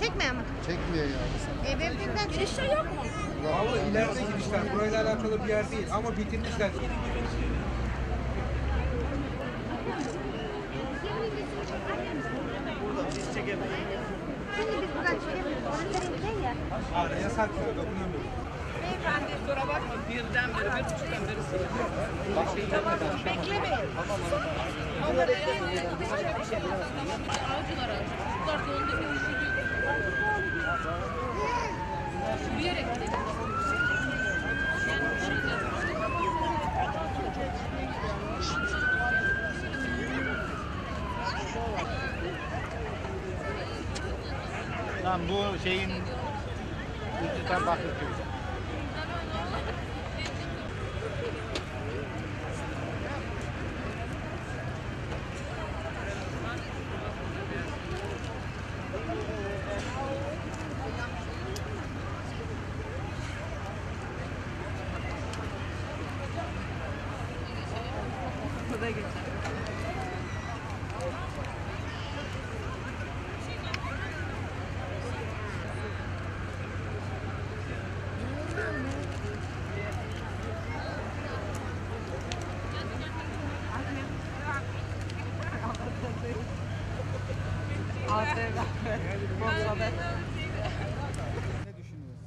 Çekmiyor mu? Çekmiyor ya. E birden Girişler yok mu? Ama ileride girişler. Burayla alakalı bir yer değil ama bitirmişler. Şimdi biz buradan çekemiyoruz. Orası değil ya. Hala yasak ya. Dokunamıyoruz. Beyefendi kusura bakma birden beri bir buçuktan beri Tamam beklemeyin. Tamam Lan bu şeyin ucudan Bakırköy.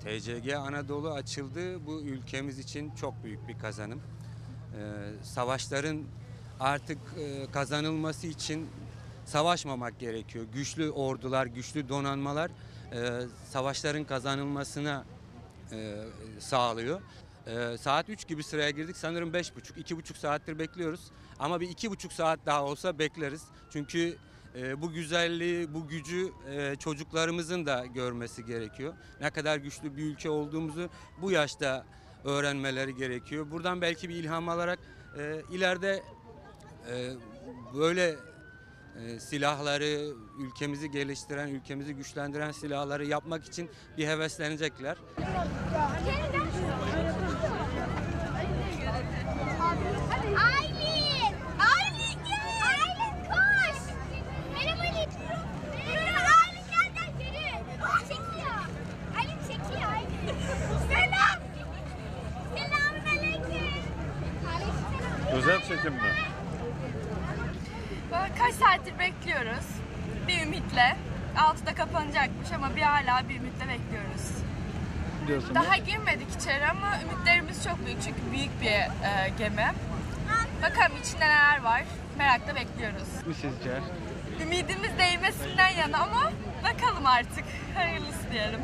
TCG Anadolu açıldı. Bu ülkemiz için çok büyük bir kazanım. Ee, savaşların artık e, kazanılması için savaşmamak gerekiyor. Güçlü ordular, güçlü donanmalar e, savaşların kazanılmasına e, sağlıyor. E, saat 3 gibi sıraya girdik. Sanırım 5.30, 2.5 saattir bekliyoruz. Ama bir 2.5 saat daha olsa bekleriz. Çünkü e, bu güzelliği, bu gücü e, çocuklarımızın da görmesi gerekiyor. Ne kadar güçlü bir ülke olduğumuzu bu yaşta öğrenmeleri gerekiyor. Buradan belki bir ilham alarak e, ileride e, böyle e, silahları, ülkemizi geliştiren, ülkemizi güçlendiren silahları yapmak için bir heveslenecekler. Özel çekim mi? Böyle Kaç saattir bekliyoruz. Bir ümitle. Altıda kapanacakmış ama bir hala bir ümitle bekliyoruz. Diyorsun. Daha girmedik içeri ama ümitlerimiz çok büyük çünkü büyük bir e, gemi. Bakalım içinde neler var. Merakla bekliyoruz. Bu sizce? Ümidimiz değmesinden yana ama bakalım artık. Hayırlısı diyelim.